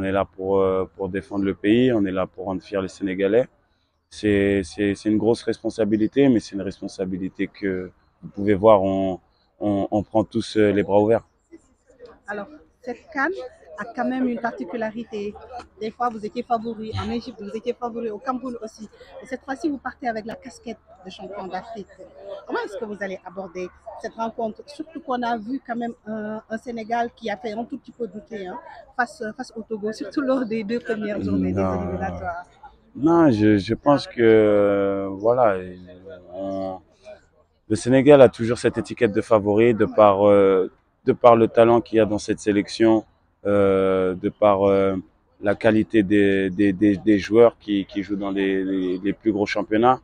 on est là pour, pour défendre le pays, on est là pour rendre fiers les Sénégalais. C'est une grosse responsabilité, mais c'est une responsabilité que vous pouvez voir, on, prend tous les bras ouverts. Alors, cette canne a quand même une particularité. Des fois, vous étiez favori en Égypte, vous étiez favori au Cameroun aussi. Et cette fois-ci, vous partez avec la casquette de champion d'Afrique. Comment est-ce que vous allez aborder cette rencontre? Surtout qu'on a vu quand même un, un, Sénégal qui a fait un tout petit peu douter hein, face, face au Togo, surtout lors des deux premières journées non, des éliminatoires. Non, je, je pense que voilà, on, le Sénégal a toujours cette étiquette de favori de par, euh, de par le talent qu'il y a dans cette sélection, euh, de par euh, la qualité des, des, des, des joueurs qui, qui, jouent dans les, les, plus gros championnats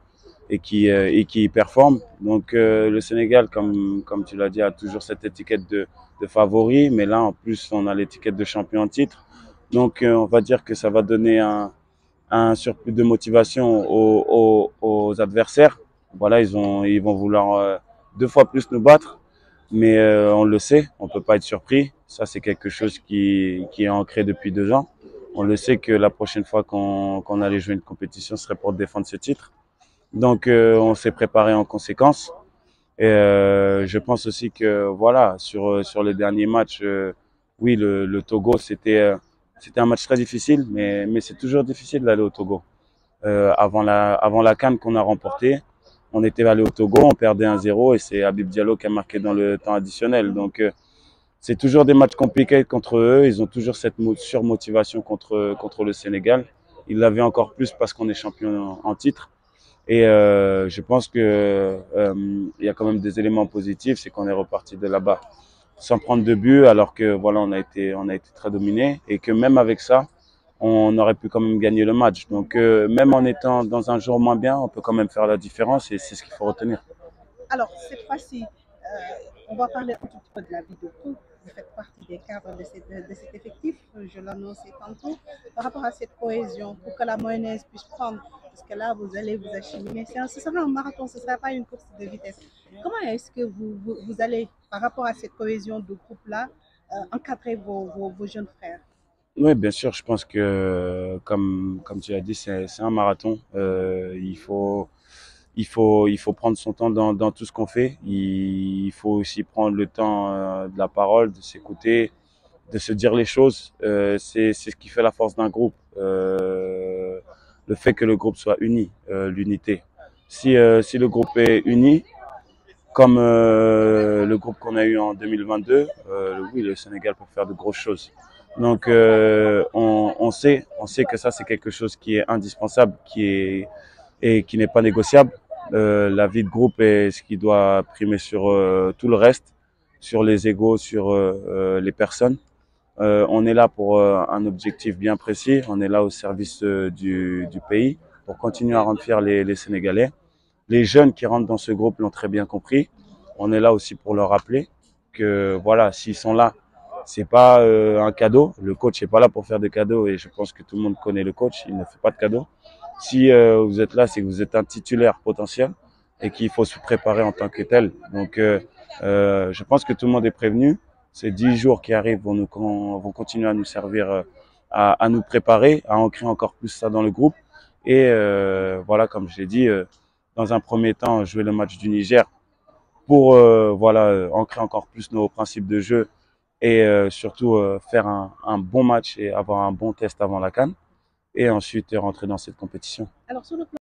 et qui, euh, et qui performent. Donc euh, le Sénégal, comme, comme tu l'as dit, a toujours cette étiquette de, de favori, mais là en plus on a l'étiquette de champion en titre. Donc euh, on va dire que ça va donner un, un surplus de motivation aux, aux, aux adversaires. Voilà, ils, ont, ils vont vouloir deux fois plus nous battre mais euh, on le sait, on peut pas être surpris. Ça, c'est quelque chose qui, est ancré depuis deux ans. On le sait que la prochaine fois qu'on qu allait jouer une compétition ce serait pour défendre ce titre. Donc, euh, on s'est préparé en conséquence. Et euh, je pense aussi que voilà, sur sur les derniers matchs, euh, oui, le, Togo, c'était c'était un match très difficile, mais mais c'est toujours difficile d'aller au Togo. avant la avant la canne qu'on a remportée on était allé au Togo, on perdait 1-0 et c'est Habib Diallo qui a marqué dans le temps additionnel. Donc c'est toujours des matchs compliqués contre eux. Ils ont toujours cette surmotivation contre contre le Sénégal. Ils l'avaient encore plus parce qu'on est champion en titre. Et euh, je pense que euh, y a quand même des éléments positifs, c'est qu'on est reparti de là-bas sans prendre de but, alors que voilà, on a été on a été très dominé et que même avec ça, on aurait pu quand même gagner le match. Donc euh, même en étant dans un jour moins bien, on peut quand même faire la différence et c'est ce qu'il faut retenir. Alors cette fois-ci, on va parler un tout petit peu de la vie de groupe. Vous faites partie des cadres de, cet effectif, je l'annonçais tantôt, par rapport à cette cohésion, pour que la mayonnaise puisse prendre, parce que là, vous allez vous acheminer. Ce sera un marathon, ce ne sera pas une course de vitesse. Comment est-ce que vous, vous, allez, par rapport à cette cohésion de groupe-là, euh, encadrer vos, jeunes frères? Oui, bien sûr. Je pense que, comme, comme tu l'as dit, c'est un marathon. Euh, il faut, il faut, il faut prendre son temps dans, tout ce qu'on fait. Il, faut aussi prendre le temps euh, de la parole, de s'écouter, de se dire les choses. Euh, c'est ce qui fait la force d'un groupe. Euh, le fait que le groupe soit uni, l'unité. Si, si le groupe est uni, comme le groupe qu'on a eu en 2022, oui, le Sénégal peut faire de grosses choses. Donc on, on, sait, on sait que ça c'est quelque chose qui est indispensable, qui est et qui n'est pas négociable. Euh, la vie de groupe est ce qui doit primer sur euh, tout le reste, sur les égaux, sur les personnes. on est là pour un objectif bien précis. On est là au service du, pays pour continuer à rendre fiers les, les Sénégalais. Les jeunes qui rentrent dans ce groupe l'ont très bien compris. On est là aussi pour leur rappeler que voilà, s'ils sont là c'est pas euh, un cadeau. Le coach n'est pas là pour faire des cadeaux et je pense que tout le monde connaît le coach. Il ne fait pas de cadeaux. Si euh, vous êtes là, c'est que vous êtes un titulaire potentiel et qu'il faut se préparer en tant que tel. Donc, euh, je pense que tout le monde est prévenu. Ces dix jours qui arrivent vont nous vont continuer à nous servir, à, à, nous préparer, à ancrer encore plus ça dans le groupe. Et voilà, comme je l'ai dit, dans un premier temps, jouer le match du Niger pour voilà ancrer encore plus nos principes de jeu et euh, surtout euh, faire un, un, bon match et avoir un bon test avant la canne et ensuite rentrer dans cette compétition.